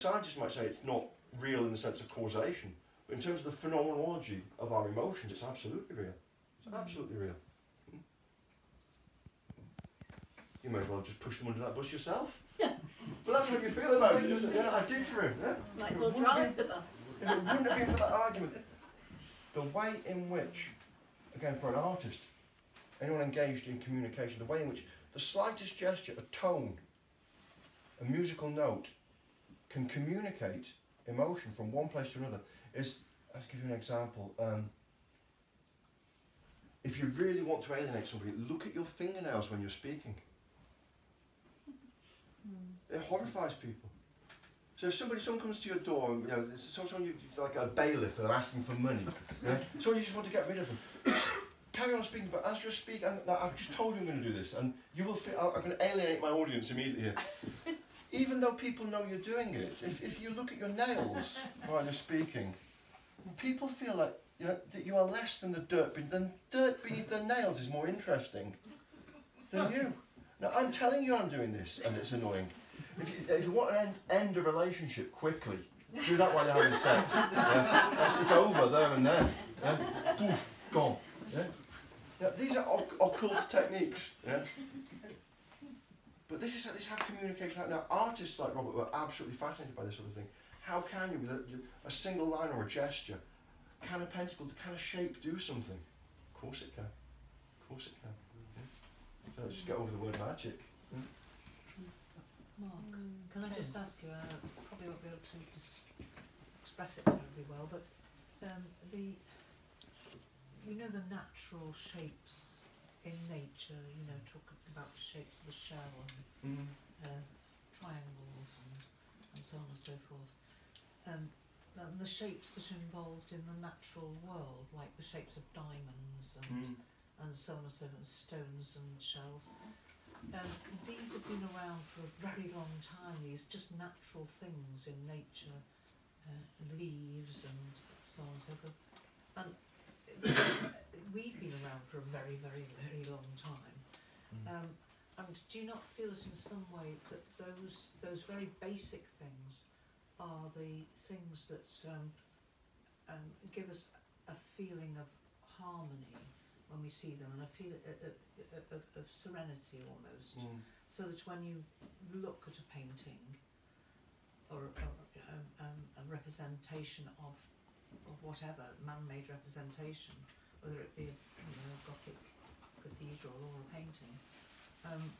Scientists might say it's not real in the sense of causation, but in terms of the phenomenology of our emotions, it's absolutely real. It's absolutely real. Hmm. You may as well just push them under that bus yourself. but that's how you feel about it, isn't it? Yeah, I did for him. Yeah. Might as well drive be- the bus. It wouldn't have been for that argument, the way in which, again, for an artist, anyone engaged in communication, the way in which the slightest gesture, a tone, a musical note, can communicate emotion from one place to another is, I'll give you an example. Um, if you really want to alienate somebody, look at your fingernails when you're speaking. It horrifies people. So if somebody, someone comes to your door, you know, someone you, like a bailiff, and they're asking for money, yeah? so you just want to get rid of them. Carry on speaking, but as you're speaking, I've just told you I'm going to do this, and you will feel, I'm going to alienate my audience immediately here. Even though people know you're doing it, if, if you look at your nails while you're speaking, people feel like you know, that you are less than the dirt beneath, then dirt beneath their nails is more interesting than you. Now, I'm telling you I'm doing this, and it's annoying. If you, if you want to end, end a relationship quickly, do that while you're having sex. Yeah? It's, it's over there and then. Yeah? Poof, gone. Yeah? These are oc- occult techniques. Yeah? But this is, this how communication Now, artists like Robert were absolutely fascinated by this sort of thing. How can you, with a, a single line or a gesture, can a pentacle, can a shape do something? Of course it can. Of course it can. Yeah? So let's just get over the word magic. Mark, can I just ask you, uh, probably won't be able to dis- express it terribly well, but um, the, you know the natural shapes in nature, you know, talking about the shapes of the shell and Mm. uh, triangles and, and so on and so forth. Um, and the shapes that are involved in the natural world, like the shapes of diamonds and Mm. and so on and so forth, stones and shells. Um, these have been around for a very long time, these just natural things in nature, uh, leaves and so on and so forth. And we've been around for a very, very, very long time. Mm. Um, and do you not feel that in some way that those those very basic things are the things that um, um, give us a feeling of harmony when we see them and a feel of, of, of, serenity almost, Mm. so that when you look at a painting or, or um, um, a representation of of whatever man-made representation, whether it be a, you know, a Gothic cathedral or a painting, um,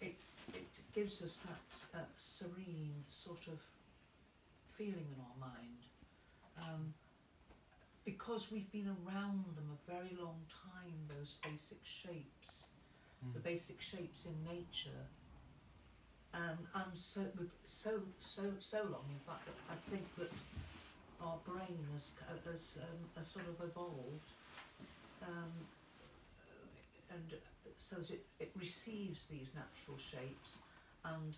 it it gives us that uh, serene sort of feeling in our mind. Um, because we've been around them a very long time, those basic shapes, the Mm. basic shapes in nature, and so so so so long. In fact, I think that our brain has has, um, sort of evolved, um, and so that it, it receives these natural shapes, and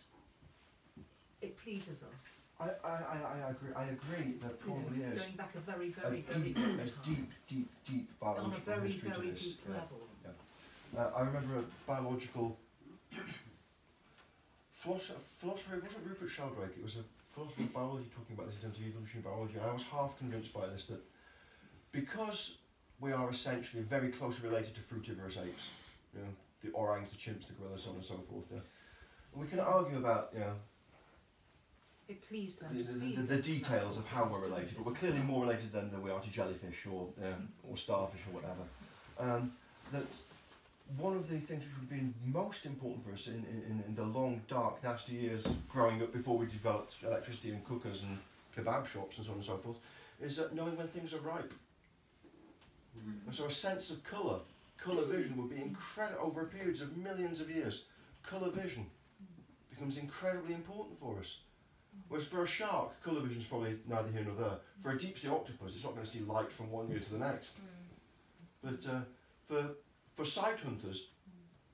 it pleases us. I, I, I, agree. I agree. There you know, probably is going back a very a very very deep, a deep, deep, deep on a biological very history very to this. deep yeah. level. Uh, I remember a biological philosopher, philosopher. It wasn't Rupert Sheldrake. It was a philosopher of biology talking about this in terms of evolutionary biology. And I was half convinced by this that because we are essentially very closely related to fruitivorous apes, you know, the orangs, the chimps, the gorillas, so on and so forth. Yeah. We can argue about you know It pleased them the, the, the, the details of how we're related, but we're clearly more related than, than we are to jellyfish or or starfish or whatever. Um, that one of the things which would have been most important for us in, in, in the long, dark, nasty years growing up before we developed electricity and cookers and kebab shops and so on and so forth, is that knowing when things are ripe. And so a sense of colour, colour vision would be incredible over periods of millions of years. Colour vision becomes incredibly important for us. Whereas for a shark, colour vision is probably neither here nor there. For a deep sea octopus, it's not going to see light from one year to the next. But uh, for for sight hunters,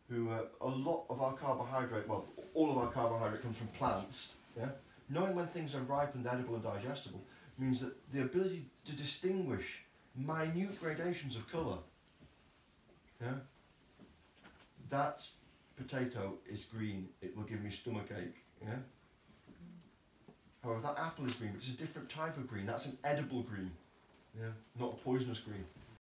who uh, a lot of our carbohydrate, well, all of our carbohydrate comes from plants. Yeah, knowing when things are ripe and edible and digestible means that the ability to distinguish minute gradations of colour. Yeah, that potato is green. It will give me stomach ache. Yeah. However, that apple is green, but it's a different type of green. That's an edible green, yeah, not a poisonous green.